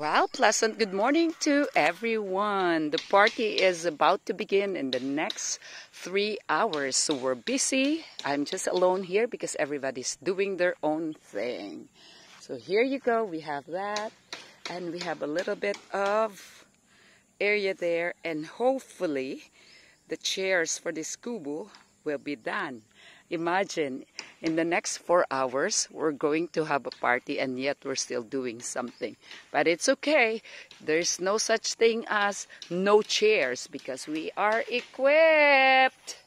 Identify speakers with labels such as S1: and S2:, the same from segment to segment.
S1: Well, pleasant good morning to everyone. The party is about to begin in the next three hours, so we're busy. I'm just alone here because everybody's doing their own thing. So here you go, we have that, and we have a little bit of area there, and hopefully the chairs for this kubo will be done. Imagine in the next four hours, we're going to have a party and yet we're still doing something. But it's okay. There's no such thing as no chairs because we are equipped.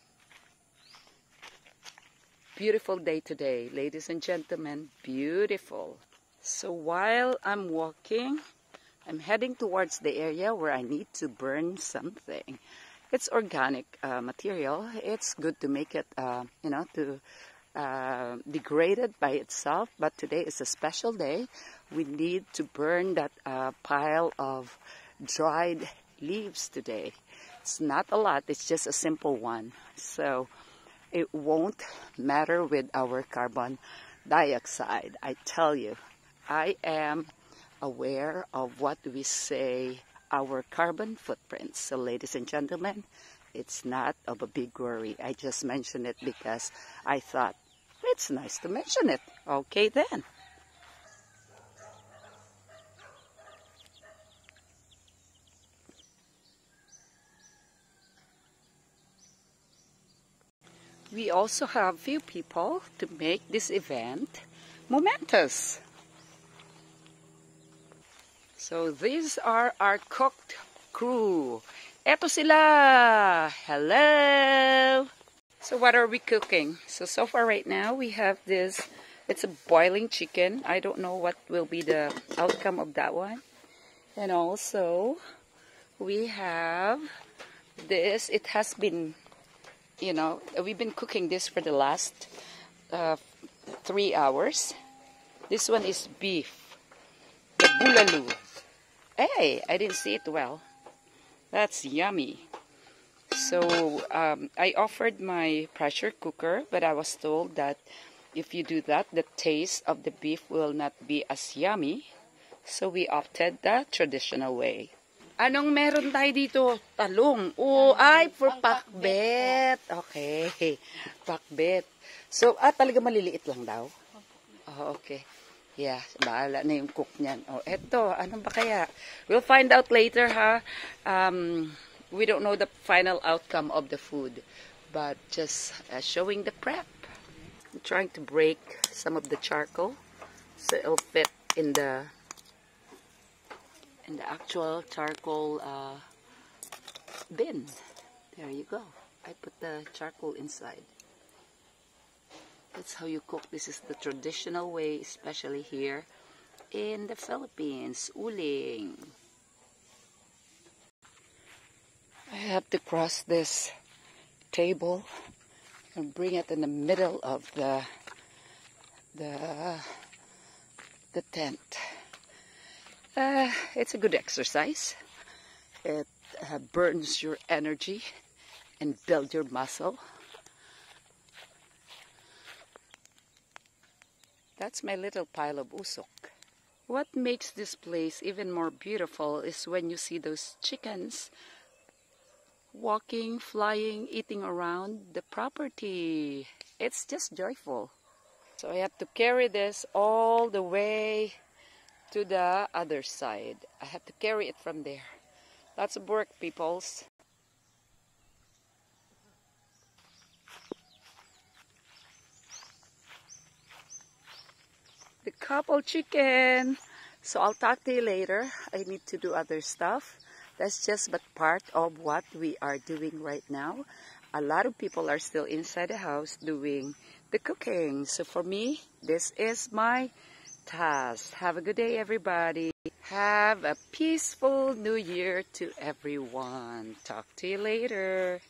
S1: Beautiful day today, ladies and gentlemen. Beautiful. So while I'm walking, I'm heading towards the area where I need to burn something it's organic uh, material. It's good to make it, uh, you know, to uh, degrade it by itself. But today is a special day. We need to burn that uh, pile of dried leaves today. It's not a lot. It's just a simple one. So it won't matter with our carbon dioxide. I tell you, I am aware of what we say our carbon footprint. So ladies and gentlemen, it's not of a big worry. I just mentioned it because I thought it's nice to mention it. Okay then. We also have few people to make this event momentous. So these are our cooked crew. Eto sila! Hello! So what are we cooking? So, so far right now we have this, it's a boiling chicken. I don't know what will be the outcome of that one. And also, we have this, it has been, you know, we've been cooking this for the last uh, three hours. This one is beef, the bulalo. Hey, I didn't see it well. That's yummy. So um, I offered my pressure cooker, but I was told that if you do that, the taste of the beef will not be as yummy. So we opted the traditional way. Anong meron tayo dito? Talong. Oh, ay, for pakbet. Okay. Pakbet. So, ah, talaga maliliit lang daw? Oh, okay. Yeah, bahala na yung cook niyan. Oh, eto, ano ba kaya? We'll find out later, ha? Um, we don't know the final outcome of the food, but just uh, showing the prep. I'm trying to break some of the charcoal so it'll fit in the in the actual charcoal uh, bin. There you go. I put the charcoal inside. That's how you cook. This is the traditional way, especially here in the Philippines. Uling. I have to cross this table and bring it in the middle of the the the tent. Uh, it's a good exercise. It uh, burns your energy and builds your muscle. That's my little pile of usok. What makes this place even more beautiful is when you see those chickens walking, flying, eating around the property. It's just joyful. So I have to carry this all the way to the other side. I have to carry it from there. Lots of work, peoples. The couple chicken. So I'll talk to you later. I need to do other stuff. That's just but part of what we are doing right now. A lot of people are still inside the house doing the cooking. So for me, this is my task. Have a good day, everybody. Have a peaceful new year to everyone. Talk to you later.